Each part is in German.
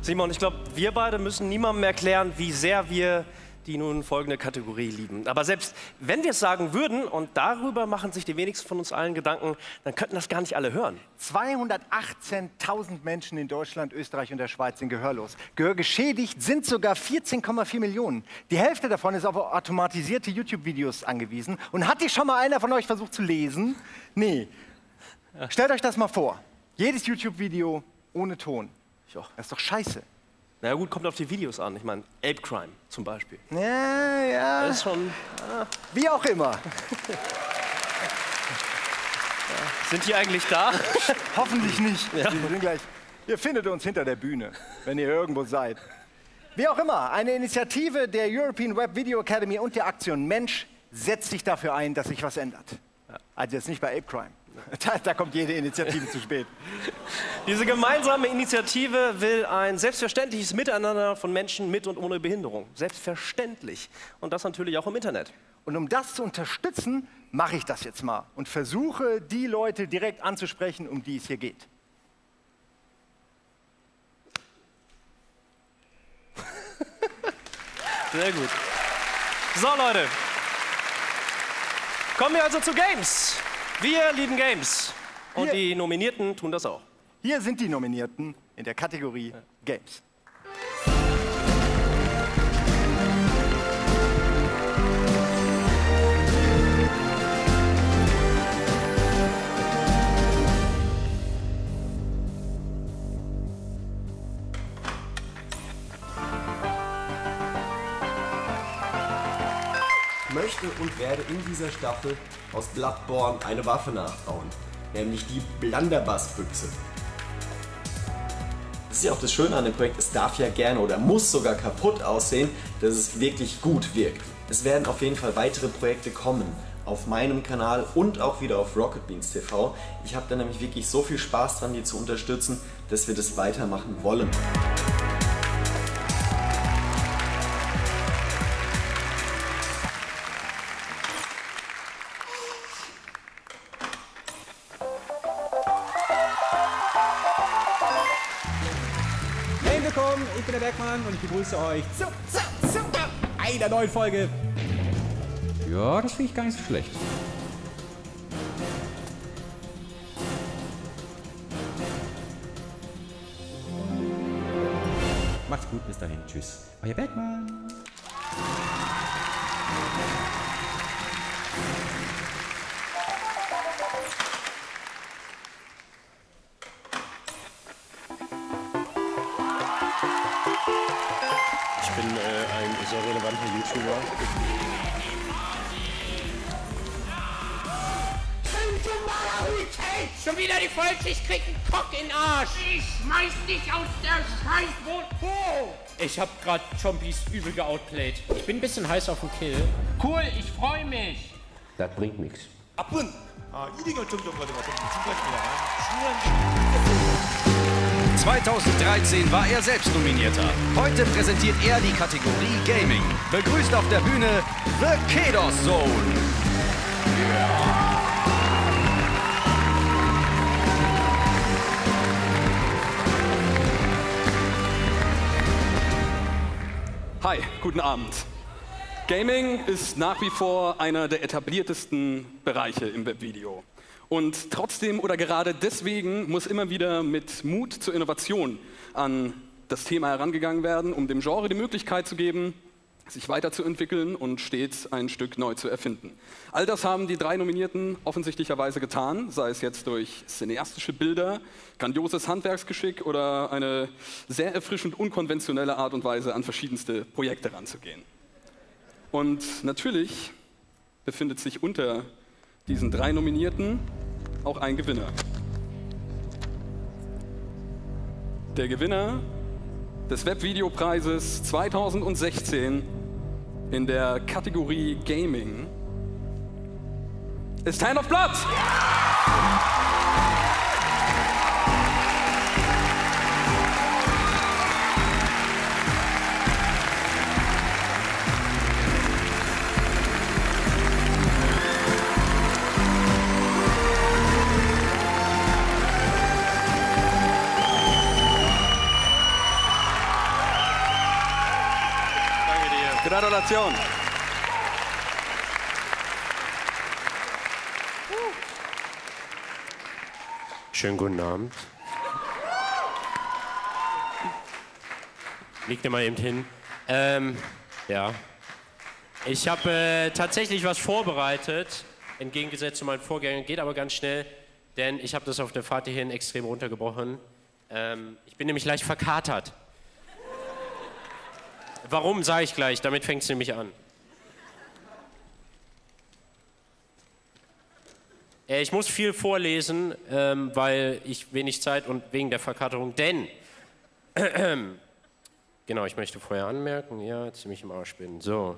Simon, ich glaube, wir beide müssen niemandem erklären, wie sehr wir die nun folgende Kategorie lieben. Aber selbst wenn wir es sagen würden, und darüber machen sich die wenigsten von uns allen Gedanken, dann könnten das gar nicht alle hören. 218.000 Menschen in Deutschland, Österreich und der Schweiz sind gehörlos. Gehörgeschädigt sind sogar 14,4 Millionen. Die Hälfte davon ist auf automatisierte YouTube-Videos angewiesen. Und hat die schon mal einer von euch versucht zu lesen? Nee. Stellt euch das mal vor. Jedes YouTube-Video ohne Ton. Ja. Das ist doch scheiße. Na ja, gut, kommt auf die Videos an. Ich meine, Ape Crime zum Beispiel. Ja, ja. Das ist schon. Wie auch immer. Sind die eigentlich da? Hoffentlich nicht. Ja. Wir sind gleich. Ihr findet uns hinter der Bühne, wenn ihr irgendwo seid. Wie auch immer, eine Initiative der European Web Video Academy und der Aktion Mensch setzt sich dafür ein, dass sich was ändert. Also jetzt nicht bei Ape Crime. Da, da kommt jede Initiative zu spät. Diese gemeinsame Initiative will ein selbstverständliches Miteinander von Menschen mit und ohne Behinderung. Selbstverständlich. Und das natürlich auch im Internet. Und um das zu unterstützen, mache ich das jetzt mal und versuche, die Leute direkt anzusprechen, um die es hier geht. Sehr gut. So, Leute. Kommen wir also zu Games. Wir lieben Games. Und Wir- die Nominierten tun das auch. Hier sind die Nominierten in der Kategorie Games. Möchte und werde in dieser Staffel aus Bloodborne eine Waffe nachbauen, nämlich die Blunderbuss-Büchse. Das ist ja auch das Schöne an dem Projekt, es darf ja gerne oder muss sogar kaputt aussehen, dass es wirklich gut wirkt. Es werden auf jeden Fall weitere Projekte kommen auf meinem Kanal und auch wieder auf Rocket Beans TV. Ich habe da nämlich wirklich so viel Spaß dran, die zu unterstützen, dass wir das weitermachen wollen. Bergmann und ich begrüße euch zu, zu, zu einer neuen Folge. Ja, das finde ich gar nicht so schlecht. Macht's gut, bis dahin. Tschüss. Euer Bergmann. bin äh, ein sehr relevanter YouTuber. Schon wieder die Falsche, ich krieg einen Kock in den Arsch. Ich schmeiß dich aus der Scheißboot. Wo? Ich hab grad Chompies übel geoutplayed. Ich bin ein bisschen heiß auf den Kill. Cool, ich freu mich. Das bringt nichts. 나쁜 아, 1위가 좀 전까지 같은 지금까지입니다. 2013 war er selbst nominierter. Heute präsentiert er die Kategorie Gaming. Begrüßt auf der Bühne The Kedos Zone. Hi, guten Abend. Gaming ist nach wie vor einer der etabliertesten Bereiche im Webvideo. Und trotzdem oder gerade deswegen muss immer wieder mit Mut zur Innovation an das Thema herangegangen werden, um dem Genre die Möglichkeit zu geben, sich weiterzuentwickeln und stets ein Stück neu zu erfinden. All das haben die drei Nominierten offensichtlicherweise getan, sei es jetzt durch cineastische Bilder, grandioses Handwerksgeschick oder eine sehr erfrischend unkonventionelle Art und Weise, an verschiedenste Projekte ranzugehen. Und natürlich befindet sich unter diesen drei Nominierten auch ein Gewinner. Der Gewinner des Webvideopreises 2016 in der Kategorie Gaming ist Hand of Blood. Gratulation. Schönen guten Abend. Liegt dir mal eben hin. Ähm, ja. Ich habe äh, tatsächlich was vorbereitet, entgegengesetzt zu meinen Vorgängern, geht aber ganz schnell, denn ich habe das auf der Fahrt hierhin extrem runtergebrochen. Ähm, ich bin nämlich leicht verkatert. Warum, sage ich gleich, damit fängt es nämlich an. Äh, ich muss viel vorlesen, ähm, weil ich wenig Zeit und wegen der Verkaterung, denn, genau, ich möchte vorher anmerken, ja, ziemlich im Arsch bin, so.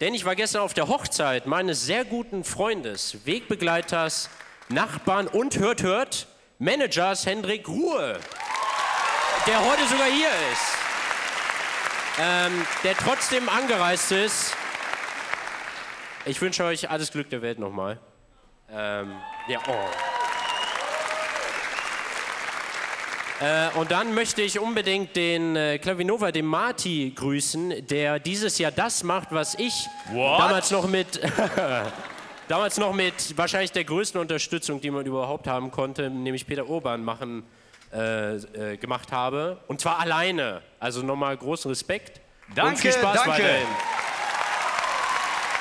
Denn ich war gestern auf der Hochzeit meines sehr guten Freundes, Wegbegleiters, Nachbarn und hört, hört, Managers Hendrik Ruhe, der heute sogar hier ist, ähm, der trotzdem angereist ist. Ich wünsche euch alles Glück der Welt nochmal. Ähm, ja, oh. Äh, und dann möchte ich unbedingt den äh, Klavinova, den Marti, grüßen, der dieses Jahr das macht, was ich What? damals noch mit. damals noch mit wahrscheinlich der größten Unterstützung, die man überhaupt haben konnte, nämlich Peter Urban machen, äh, äh, gemacht habe. Und zwar alleine. Also nochmal großen Respekt. Danke, und viel Spaß danke. weiterhin.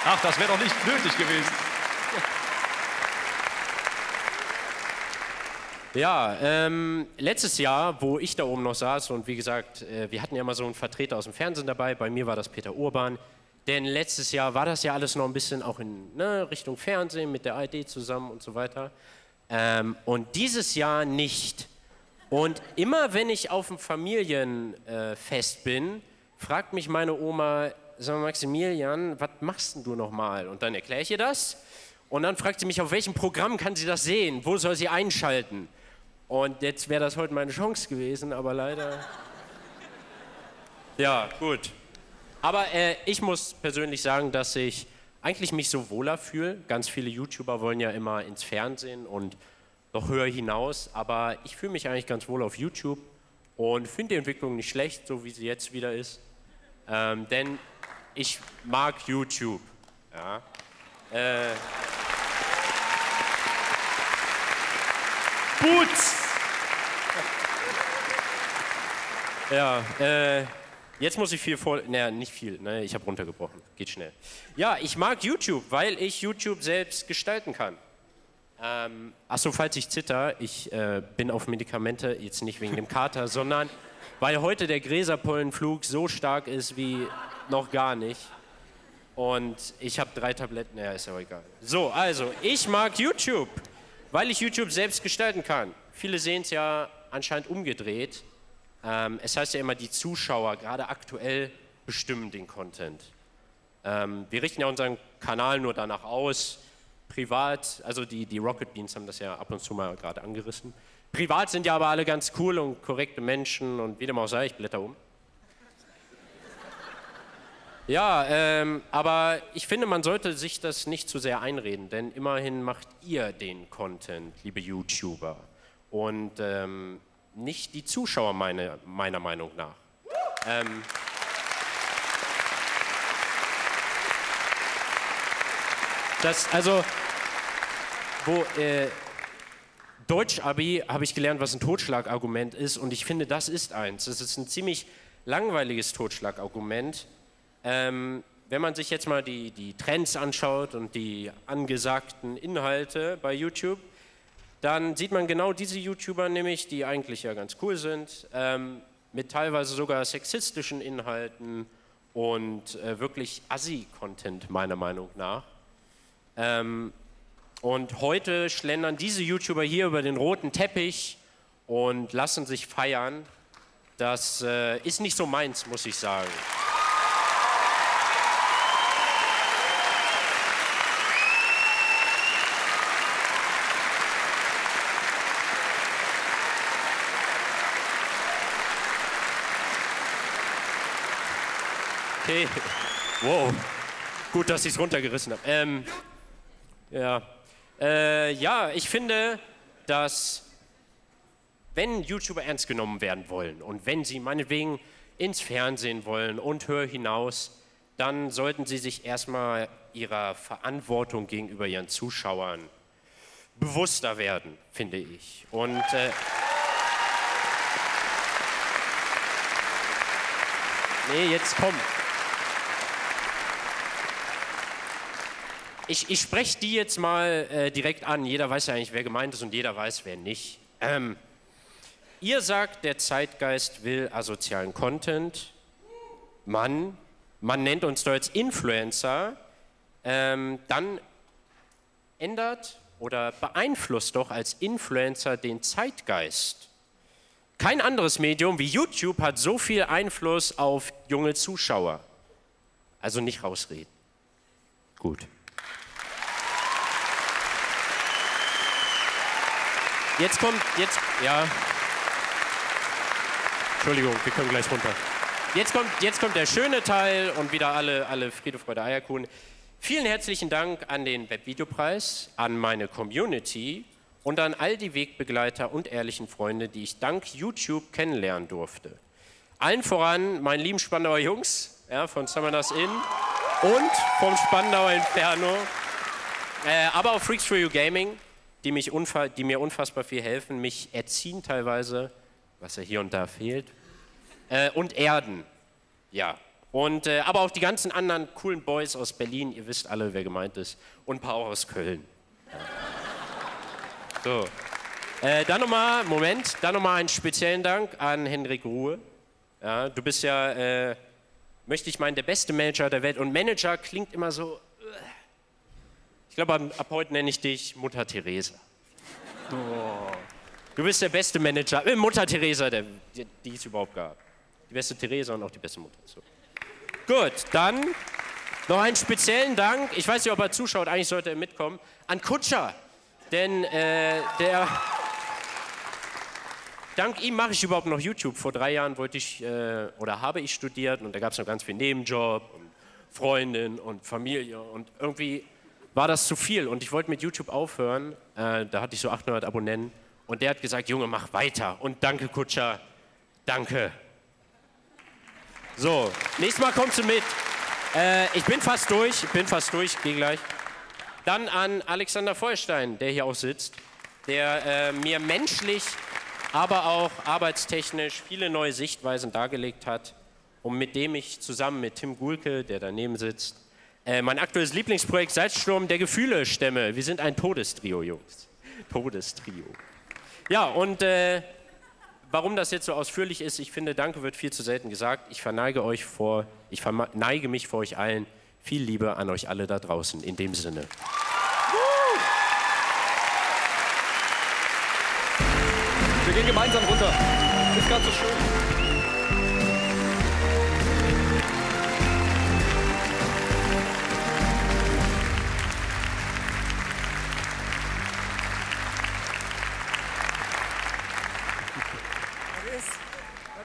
Ach, das wäre doch nicht nötig gewesen. Ja, ähm, letztes Jahr, wo ich da oben noch saß und wie gesagt, äh, wir hatten ja mal so einen Vertreter aus dem Fernsehen dabei, bei mir war das Peter Urban, denn letztes Jahr war das ja alles noch ein bisschen auch in ne, Richtung Fernsehen mit der ARD zusammen und so weiter. Ähm, und dieses Jahr nicht. Und immer wenn ich auf dem Familienfest bin, fragt mich meine Oma, sag mal Maximilian, was machst denn du nochmal? Und dann erkläre ich ihr das. Und dann fragt sie mich, auf welchem Programm kann sie das sehen? Wo soll sie einschalten? Und jetzt wäre das heute meine Chance gewesen, aber leider. Ja, gut. Aber äh, ich muss persönlich sagen, dass ich eigentlich mich so wohler fühle. Ganz viele YouTuber wollen ja immer ins Fernsehen und noch höher hinaus, aber ich fühle mich eigentlich ganz wohl auf YouTube und finde die Entwicklung nicht schlecht, so wie sie jetzt wieder ist. Ähm, denn ich mag YouTube. Ja. Äh, Boots! Ja, äh, jetzt muss ich viel vor. Naja, nicht viel, ne, ich habe runtergebrochen. Geht schnell. Ja, ich mag YouTube, weil ich YouTube selbst gestalten kann. Ähm, Achso, falls ich zitter, ich äh, bin auf Medikamente, jetzt nicht wegen dem Kater, sondern weil heute der Gräserpollenflug so stark ist wie noch gar nicht. Und ich habe drei Tabletten, naja, ist ja egal. So, also, ich mag YouTube, weil ich YouTube selbst gestalten kann. Viele sehen es ja anscheinend umgedreht. Ähm, es heißt ja immer, die Zuschauer, gerade aktuell, bestimmen den Content. Ähm, wir richten ja unseren Kanal nur danach aus. Privat, also die, die Rocket Beans haben das ja ab und zu mal gerade angerissen. Privat sind ja aber alle ganz cool und korrekte Menschen und wie dem auch sei, ich blätter um. Ja, ähm, aber ich finde, man sollte sich das nicht zu sehr einreden, denn immerhin macht ihr den Content, liebe YouTuber. Und ähm, nicht die Zuschauer meine, meiner Meinung nach. Ähm, das, also, wo äh, Deutsch-Abi habe ich gelernt, was ein Totschlagargument ist und ich finde, das ist eins. Das ist ein ziemlich langweiliges Totschlagargument. Ähm, wenn man sich jetzt mal die, die Trends anschaut und die angesagten Inhalte bei YouTube, dann sieht man genau diese YouTuber nämlich, die eigentlich ja ganz cool sind, ähm, mit teilweise sogar sexistischen Inhalten und äh, wirklich Assi-Content meiner Meinung nach. Ähm, und heute schlendern diese YouTuber hier über den roten Teppich und lassen sich feiern. Das äh, ist nicht so meins, muss ich sagen. Okay. Wow. Gut, dass ich es runtergerissen habe. Ähm, ja. Äh, ja, ich finde, dass wenn YouTuber ernst genommen werden wollen und wenn sie meinetwegen ins Fernsehen wollen und höher hinaus, dann sollten Sie sich erstmal Ihrer Verantwortung gegenüber Ihren Zuschauern bewusster werden, finde ich. Und äh, nee, jetzt komm. Ich, ich spreche die jetzt mal äh, direkt an. Jeder weiß ja eigentlich, wer gemeint ist und jeder weiß, wer nicht. Ähm, ihr sagt, der Zeitgeist will asozialen Content. Mann, man nennt uns da jetzt Influencer. Ähm, dann ändert oder beeinflusst doch als Influencer den Zeitgeist. Kein anderes Medium wie YouTube hat so viel Einfluss auf junge Zuschauer. Also nicht rausreden. Gut. Jetzt kommt, jetzt, ja. Entschuldigung, wir können gleich runter. Jetzt kommt, jetzt kommt der schöne Teil und wieder alle, alle Friede, Freude, Eierkuchen. Vielen herzlichen Dank an den Webvideopreis, an meine Community und an all die Wegbegleiter und ehrlichen Freunde, die ich dank YouTube kennenlernen durfte. Allen voran meinen lieben Spandauer Jungs ja, von Summoners Inn und vom Spandauer Inferno, äh, aber auch Freaks for You Gaming, die, mich die mir unfassbar viel helfen, mich erziehen teilweise, was ja hier und da fehlt, äh, und erden. Ja. Und, äh, aber auch die ganzen anderen coolen Boys aus Berlin, ihr wisst alle, wer gemeint ist, und ein paar auch aus Köln. Ja. So. Äh, dann nochmal, Moment, dann nochmal einen speziellen Dank an Henrik Ruhe. Ja, du bist ja, äh, möchte ich meinen, der beste Manager der Welt. Und Manager klingt immer so, ich glaube, ab, heute nenne ich dich Mutter Teresa. Oh. Du bist der beste Manager, äh, Mutter Teresa, der, die, die es überhaupt gab. Die beste Teresa und auch die beste Mutter. So. Gut, dann noch einen speziellen Dank. Ich weiß nicht, ob er zuschaut, eigentlich sollte er mitkommen. An Kutscher. Denn äh, der. Dank ihm mache ich überhaupt noch YouTube. Vor drei Jahren wollte ich äh, oder habe ich studiert und da gab es noch ganz viel Nebenjob und Freundin und Familie und irgendwie war das zu viel und ich wollte mit YouTube aufhören. Äh, da hatte ich so 800 Abonnenten und der hat gesagt, Junge, mach weiter und danke Kutscher, danke. So, nächstes Mal kommst du mit. Äh, ich bin fast durch, ich bin fast durch, geh gleich. Dann an Alexander Feuerstein, der hier auch sitzt, der äh, mir menschlich, aber auch arbeitstechnisch viele neue Sichtweisen dargelegt hat und mit dem ich zusammen mit Tim Gulke, der daneben sitzt, äh, mein aktuelles Lieblingsprojekt Salzsturm der Gefühle stemme. Wir sind ein Todestrio, Jungs. Todestrio. Ja, und äh, warum das jetzt so ausführlich ist, ich finde, Danke wird viel zu selten gesagt. Ich verneige euch vor, ich verneige mich vor euch allen. Viel Liebe an euch alle da draußen. In dem Sinne. Wir gehen gemeinsam runter. Ist ganz so schön.